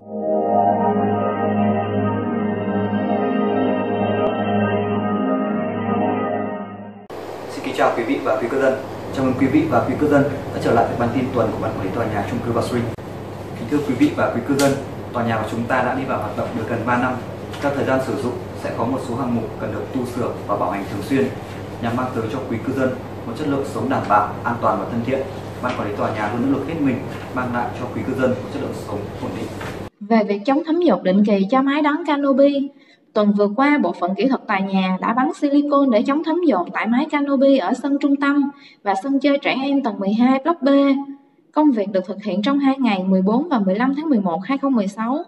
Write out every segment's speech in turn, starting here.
Xin kính chào quý vị và quý cư dân. Chào mừng quý vị và quý cư dân đã trở lại với bản tin tuần của ban quản lý tòa nhà chung cư Bảo Kính thưa quý vị và quý cư dân, tòa nhà của chúng ta đã đi vào hoạt động được gần 3 năm. Theo thời gian sử dụng sẽ có một số hạng mục cần được tu sửa và bảo hành thường xuyên nhằm mang tới cho quý cư dân một chất lượng sống đảm bảo, an toàn và thân thiện. Ban quản lý tòa nhà luôn nỗ lực hết mình mang lại cho quý cư dân một chất lượng sống ổn định. Về việc chống thấm dột định kỳ cho mái đón canopy, tuần vừa qua bộ phận kỹ thuật tòa nhà đã bắn silicon để chống thấm dột tại mái canopy ở sân trung tâm và sân chơi trẻ em tầng 12 block B. Công việc được thực hiện trong 2 ngày 14 và 15 tháng 11 2016.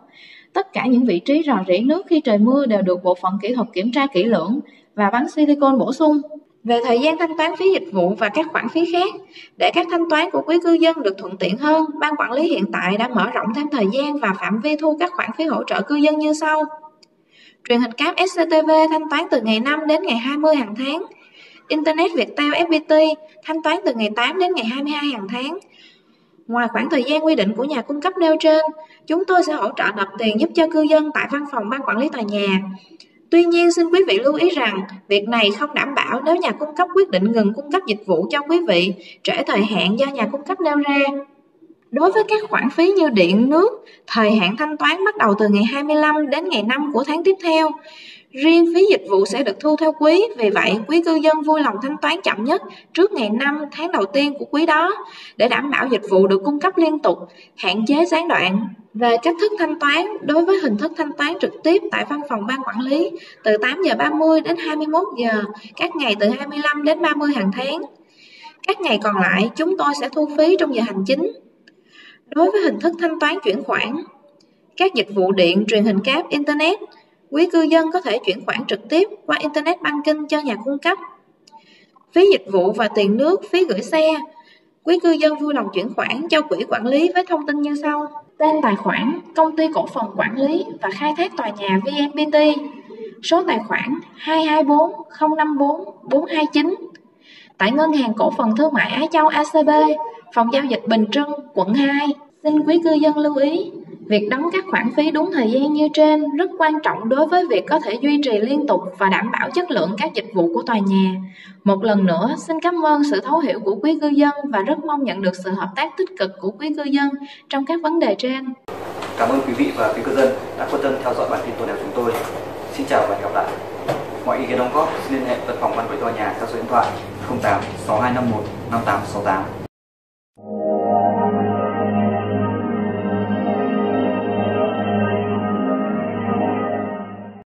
Tất cả những vị trí rò rỉ nước khi trời mưa đều được bộ phận kỹ thuật kiểm tra kỹ lưỡng và bắn silicon bổ sung. Về thời gian thanh toán phí dịch vụ và các khoản phí khác, để các thanh toán của quý cư dân được thuận tiện hơn, ban quản lý hiện tại đã mở rộng thêm thời gian và phạm vi thu các khoản phí hỗ trợ cư dân như sau. Truyền hình cáp SCTV thanh toán từ ngày 5 đến ngày 20 hàng tháng. Internet Viettel FPT thanh toán từ ngày 8 đến ngày 22 hàng tháng. Ngoài khoảng thời gian quy định của nhà cung cấp nêu trên, chúng tôi sẽ hỗ trợ nộp tiền giúp cho cư dân tại văn phòng ban quản lý tòa nhà. Tuy nhiên, xin quý vị lưu ý rằng, việc này không đảm bảo nếu nhà cung cấp quyết định ngừng cung cấp dịch vụ cho quý vị trễ thời hạn do nhà cung cấp nêu ra. Đối với các khoản phí như điện, nước, thời hạn thanh toán bắt đầu từ ngày 25 đến ngày 5 của tháng tiếp theo. Riêng phí dịch vụ sẽ được thu theo quý, vì vậy quý cư dân vui lòng thanh toán chậm nhất trước ngày 5 tháng đầu tiên của quý đó để đảm bảo dịch vụ được cung cấp liên tục, hạn chế gián đoạn. Về cách thức thanh toán, đối với hình thức thanh toán trực tiếp tại văn phòng ban quản lý từ 8 giờ 30 đến 21 giờ, các ngày từ 25 đến 30 hàng tháng. Các ngày còn lại, chúng tôi sẽ thu phí trong giờ hành chính. Đối với hình thức thanh toán chuyển khoản, các dịch vụ điện, truyền hình cáp, Internet, quý cư dân có thể chuyển khoản trực tiếp qua Internet Banking cho nhà cung cấp. Phí dịch vụ và tiền nước, phí gửi xe, quý cư dân vui lòng chuyển khoản cho quỹ quản lý với thông tin như sau. Tên tài khoản, công ty cổ phần quản lý và khai thác tòa nhà VNPT, số tài khoản 224 054 429 tại Ngân hàng Cổ phần Thương mại Á Châu ACB, phòng giao dịch Bình Trưng, quận 2. Xin quý cư dân lưu ý, việc đóng các khoản phí đúng thời gian như trên rất quan trọng đối với việc có thể duy trì liên tục và đảm bảo chất lượng các dịch vụ của tòa nhà. Một lần nữa, xin cảm ơn sự thấu hiểu của quý cư dân và rất mong nhận được sự hợp tác tích cực của quý cư dân trong các vấn đề trên. Cảm ơn quý vị và quý cư dân đã quan tâm theo dõi bản tin tuần này của chúng tôi. Xin chào và hẹn gặp lại. Mọi ý kiến đóng góp xin liên hệ văn phòng ban quản lý tòa nhà theo số điện thoại 08 6251 5868.